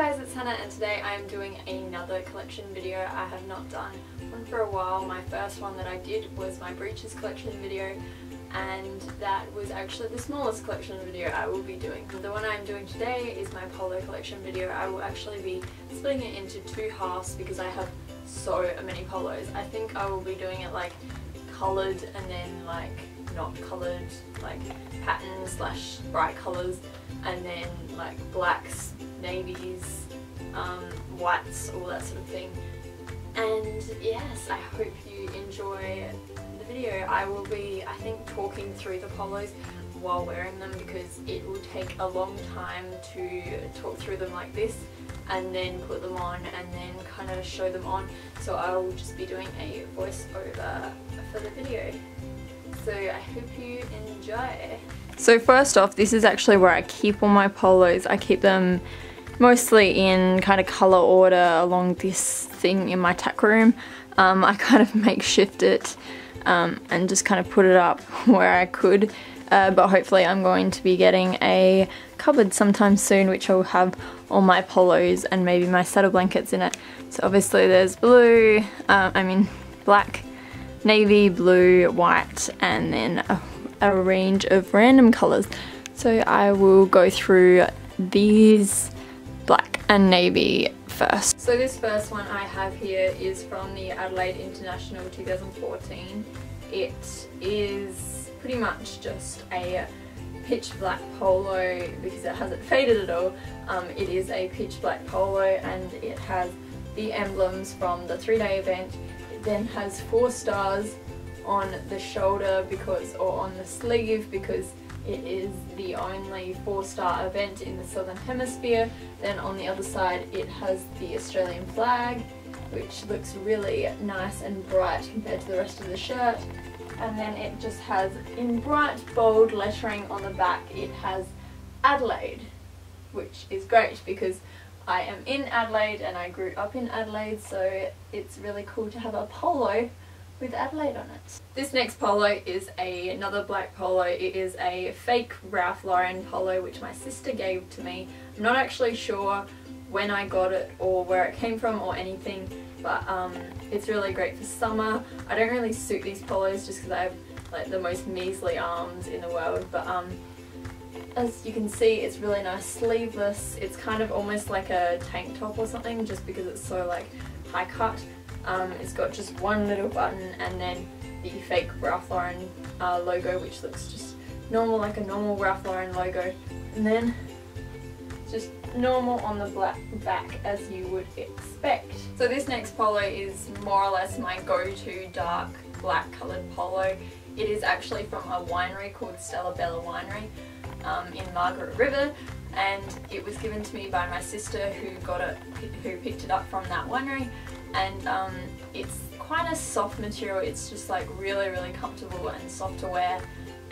guys, it's Hannah and today I am doing another collection video. I have not done one for a while. My first one that I did was my breeches collection video and that was actually the smallest collection video I will be doing. The one I'm doing today is my polo collection video. I will actually be splitting it into two halves because I have so many polos. I think I will be doing it like coloured and then like not coloured like patterns slash bright colours and then like blacks, navies, um, whites, all that sort of thing. And yes, I hope you enjoy the video. I will be, I think, talking through the polos while wearing them because it will take a long time to talk through them like this and then put them on and then kind of show them on so I will just be doing a voiceover for the video so I hope you enjoy. So first off, this is actually where I keep all my polos. I keep them mostly in kind of colour order along this thing in my tack room. Um, I kind of makeshift it um, and just kind of put it up where I could. Uh, but hopefully I'm going to be getting a cupboard sometime soon which will have all my polos and maybe my saddle blankets in it. So obviously there's blue, uh, I mean black, navy, blue, white, and then a, a range of random colours. So I will go through these and navy first. So this first one I have here is from the Adelaide International 2014. It is pretty much just a pitch black polo because it hasn't faded at all. Um, it is a pitch black polo and it has the emblems from the three day event It then has four stars on the shoulder because or on the sleeve because it is the only four star event in the southern hemisphere. Then on the other side it has the Australian flag which looks really nice and bright compared to the rest of the shirt. And then it just has in bright bold lettering on the back it has Adelaide which is great because I am in Adelaide and I grew up in Adelaide so it's really cool to have a polo with Adelaide on it. This next polo is a, another black polo. It is a fake Ralph Lauren polo which my sister gave to me. I'm not actually sure when I got it or where it came from or anything but um, it's really great for summer. I don't really suit these polos just because I have like the most measly arms in the world but um, as you can see it's really nice sleeveless it's kind of almost like a tank top or something just because it's so like high cut um, it's got just one little button and then the fake Ralph Lauren uh, logo which looks just normal like a normal Ralph Lauren logo and then just normal on the black back as you would expect. So this next polo is more or less my go-to dark black coloured polo. It is actually from a winery called Stella Bella Winery um, in Margaret River and it was given to me by my sister who got it, who picked it up from that winery and um, it's quite a soft material, it's just like really really comfortable and soft to wear.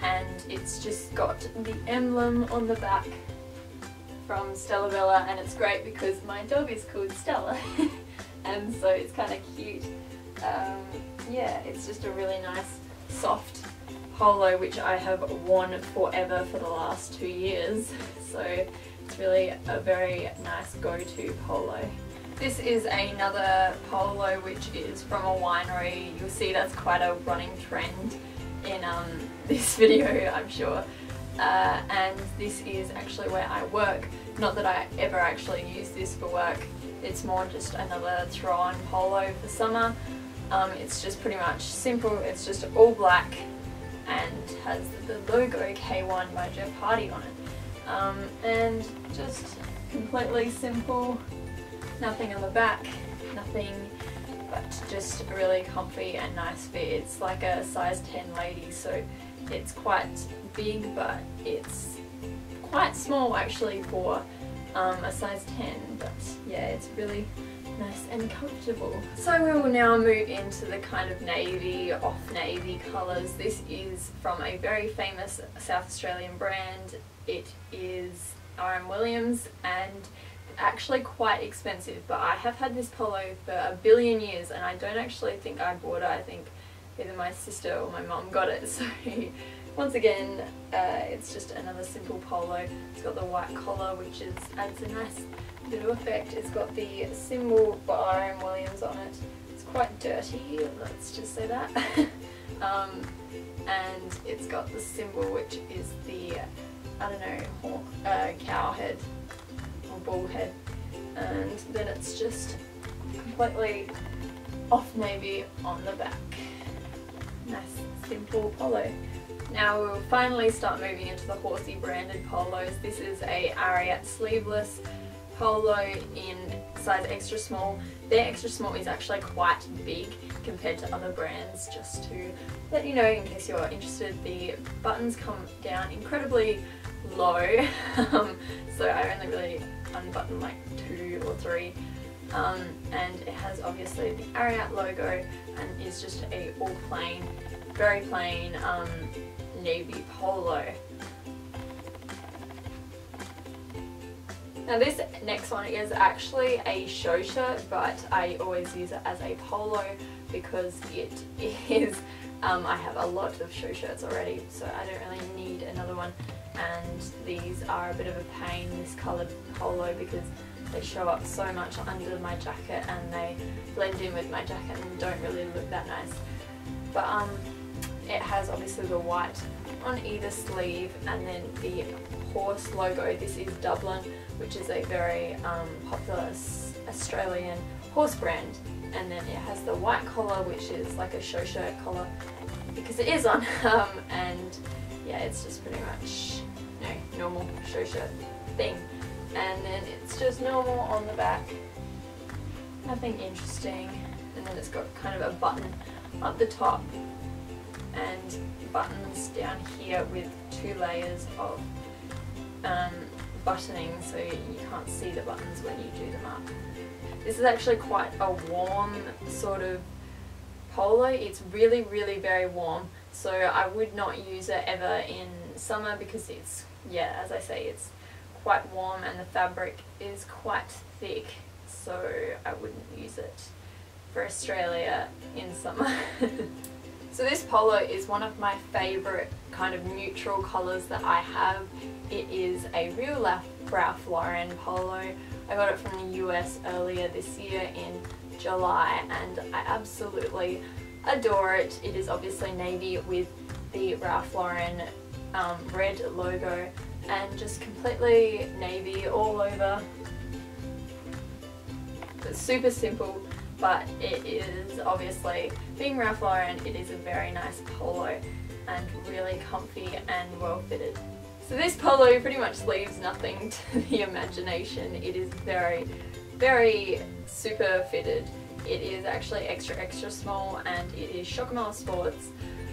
And it's just got the emblem on the back from Stella Bella and it's great because my dog is called Stella. And so it's kind of cute. Um, yeah, it's just a really nice soft polo which I have worn forever for the last two years. So it's really a very nice go-to polo. This is another polo which is from a winery. You'll see that's quite a running trend in um, this video I'm sure. Uh, and this is actually where I work. Not that I ever actually use this for work. It's more just another throw-on polo for summer. Um, it's just pretty much simple. It's just all black and has the logo K1 by Geoff Hardy on it. Um, and just completely simple, nothing on the back, nothing but just really comfy and nice fit. It's like a size 10 lady so it's quite big but it's quite small actually for um, a size 10 but yeah it's really nice and comfortable. So we will now move into the kind of navy, off navy colours. This is from a very famous South Australian brand. It is RM Williams and actually quite expensive but I have had this polo for a billion years and I don't actually think I bought it. I think either my sister or my mum got it so once again uh, it's just another simple polo. It's got the white collar which is adds a nice of effect. It's got the symbol by RM Williams on it. It's quite dirty, let's just say that. um, and it's got the symbol which is the, I don't know, uh, cow head or bull head. And then it's just completely off navy on the back. Nice simple polo. Now we'll finally start moving into the Horsey branded polos. This is a Ariat sleeveless polo in size extra small. Their extra small is actually quite big compared to other brands just to let you know in case you're interested the buttons come down incredibly low um, so I only really unbutton like two or three. Um, and it has obviously the Ariat logo and is just a all plain very plain um, navy polo. Now this next one is actually a show shirt but I always use it as a polo because it is, um, I have a lot of show shirts already so I don't really need another one and these are a bit of a pain, this coloured polo because they show up so much under my jacket and they blend in with my jacket and don't really look that nice. But um, it has obviously the white on either sleeve and then the horse logo. This is Dublin, which is a very um, popular Australian horse brand. And then it has the white collar, which is like a show shirt collar, because it is on. Um, and yeah, it's just pretty much normal shirt thing. And then it's just normal on the back. Nothing interesting. And then it's got kind of a button up the top and buttons down here with two layers of um, buttoning so you can't see the buttons when you do them up. This is actually quite a warm sort of polo. It's really, really very warm. So I would not use it ever in summer because it's, yeah, as I say, it's quite warm and the fabric is quite thick. So I wouldn't use it for Australia in summer. So this polo is one of my favourite kind of neutral colours that I have. It is a real Ralph Lauren polo. I got it from the US earlier this year in July and I absolutely adore it. It is obviously navy with the Ralph Lauren um, red logo and just completely navy all over. It's super simple but it is obviously, being Ralph Lauren, it is a very nice polo and really comfy and well fitted. So this polo pretty much leaves nothing to the imagination. It is very, very super fitted. It is actually extra extra small and it is Schockemohle Sports.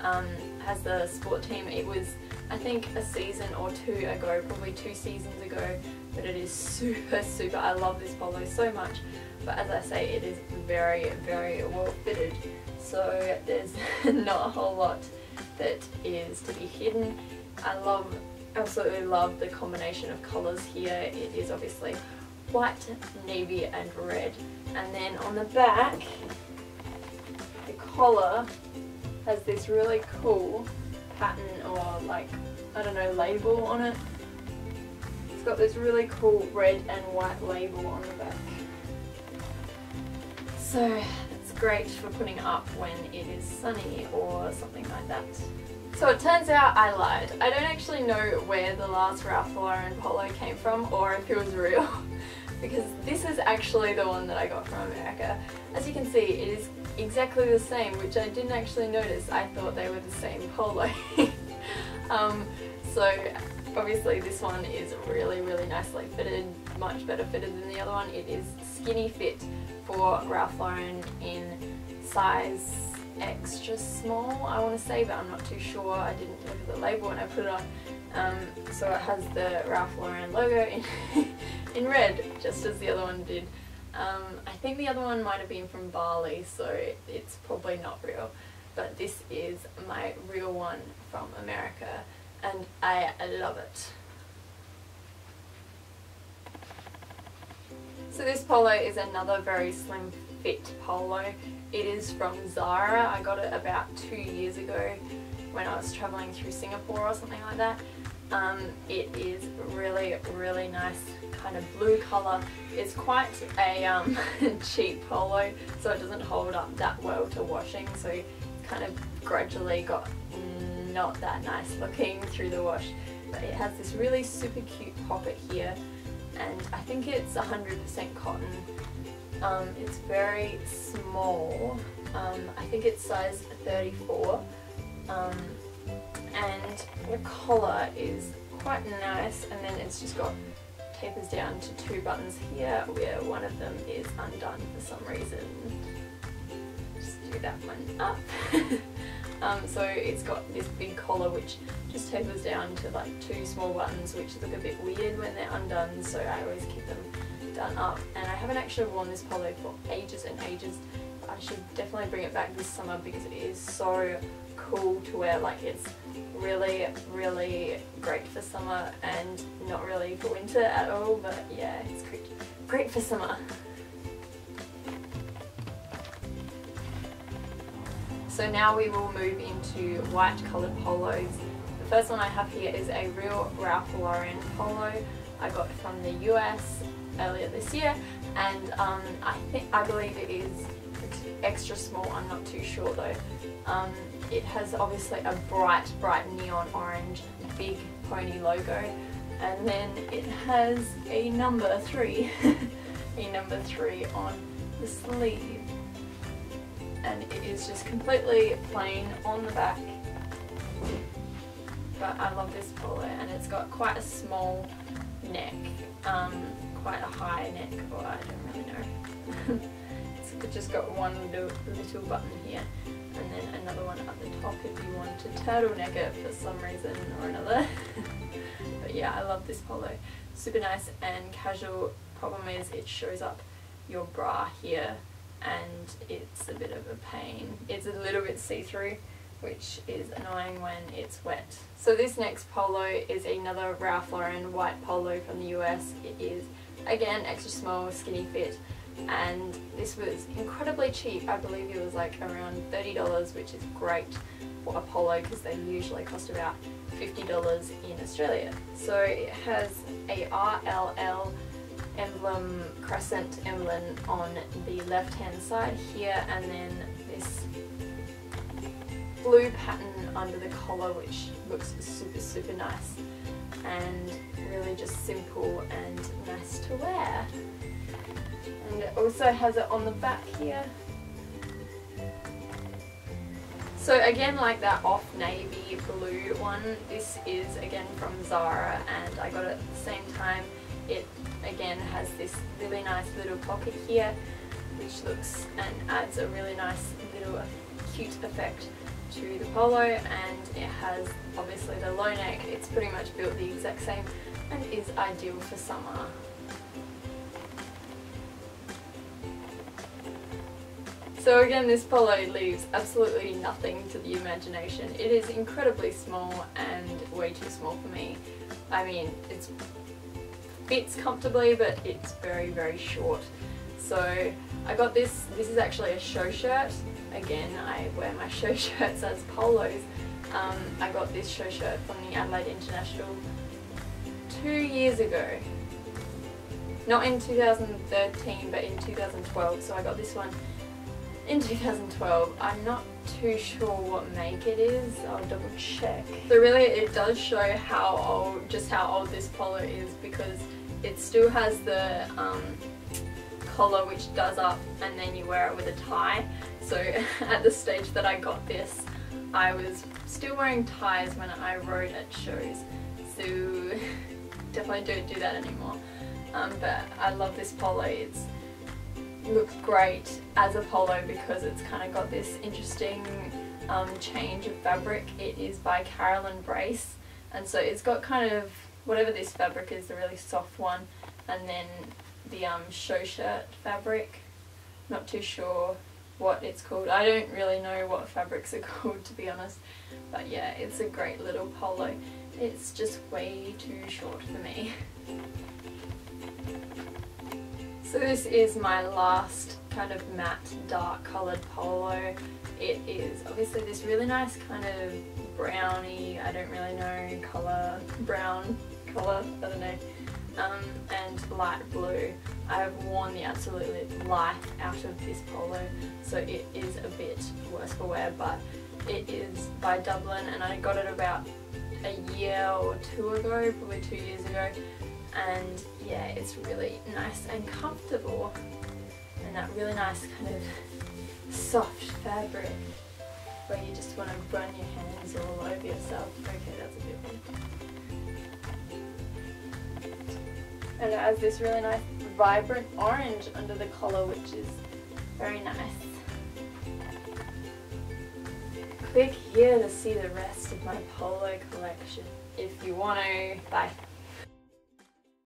Um, has the sport team. It was I think a season or two ago, probably two seasons ago, but it is super super, I love this polo so much but as I say it is very very well fitted so there's not a whole lot that is to be hidden. I love absolutely love the combination of colours here. It is obviously white, navy and red and then on the back the collar has this really cool pattern or like I don't know label on it. It's got this really cool red and white label on the back. So it's great for putting up when it is sunny or something like that. So it turns out I lied. I don't actually know where the last Ralph Lauren polo came from or if it was real because this is actually the one that I got from America. As you can see it is exactly the same which I didn't actually notice. I thought they were the same polo. um, so obviously this one is really really nicely fitted, much better fitted than the other one. It is skinny fit for Ralph Lauren in size extra small I want to say but I'm not too sure I didn't look at the label when I put it on um, so it has the Ralph Lauren logo in, in red just as the other one did um, I think the other one might have been from Bali so it's probably not real but this is my real one from America and I love it So this polo is another very slim fit polo. It is from Zara. I got it about two years ago when I was traveling through Singapore or something like that. Um, it is really, really nice kind of blue colour. It's quite a um, cheap polo so it doesn't hold up that well to washing so kind of gradually got not that nice looking through the wash but it has this really super cute pocket here and I think it's 100% cotton. Um, it's very small, um, I think it's size 34 um, and the collar is quite nice and then it's just got tapers down to two buttons here where one of them is undone for some reason. Just do that one up. um, so it's got this big collar which just tapers down to like two small buttons which look a bit weird when they're undone so I always keep them done up and I haven't actually worn this polo for ages and ages. I should definitely bring it back this summer because it is so cool to wear like it's really really great for summer and not really for winter at all but yeah it's great, great for summer. So now we will move into white coloured polos. The first one I have here is a real Ralph Lauren polo I got from the US earlier this year and um, I think I believe it is extra small, I'm not too sure though. Um, it has obviously a bright, bright neon orange big pony logo and then it has a number three, a number three on the sleeve and it is just completely plain on the back but I love this polo and it's got quite a small neck, um, quite a high neck or I don't really know. just got one little, little button here and then another one at the top if you want to turtleneck it for some reason or another. but yeah, I love this polo. Super nice and casual. Problem is it shows up your bra here and it's a bit of a pain. It's a little bit see-through which is annoying when it's wet. So this next polo is another Ralph Lauren white polo from the US. It is again extra small, skinny fit and this was incredibly cheap. I believe it was like around $30 which is great for a polo because they usually cost about $50 in Australia. So it has a RLL emblem, crescent emblem on the left hand side here and then this blue pattern under the collar which looks super super nice and really just simple and nice to wear. And it also has it on the back here. So again like that off navy blue one, this is again from Zara and I got it at the same time. It again has this really nice little pocket here which looks and adds a really nice little cute effect to the polo and it has obviously the low neck, it's pretty much built the exact same and is ideal for summer. So again this polo leaves absolutely nothing to the imagination. It is incredibly small and way too small for me. I mean it fits comfortably but it's very very short. So I got this, this is actually a show shirt again, I wear my show shirts as polos. Um, I got this show shirt from the Adelaide International two years ago. Not in 2013, but in 2012. So I got this one in 2012. I'm not too sure what make it is. I'll double check. So really it does show how old, just how old this polo is because it still has the um, collar which does up and then you wear it with a tie. So at the stage that I got this, I was still wearing ties when I rode at shows. So definitely don't do that anymore. Um, but I love this polo. It's looks great as a polo because it's kind of got this interesting um, change of fabric. It is by Carolyn Brace and so it's got kind of whatever this fabric is, the really soft one, and then the um, show shirt fabric. Not too sure what it's called. I don't really know what fabrics are called to be honest. But yeah, it's a great little polo. It's just way too short for me. So this is my last kind of matte dark coloured polo. It is obviously this really nice kind of browny, I don't really know, colour, brown colour, I don't know. um, and light blue. I have worn the absolute life out of this polo so it is a bit worse for wear but it is by Dublin and I got it about a year or two ago, probably two years ago and yeah it's really nice and comfortable and that really nice kind of soft fabric where you just want to run your hands all over yourself. Okay, that's a bit weird. And it has this really nice vibrant orange under the collar which is very nice. Click here to see the rest of my polo collection if you want to. Bye.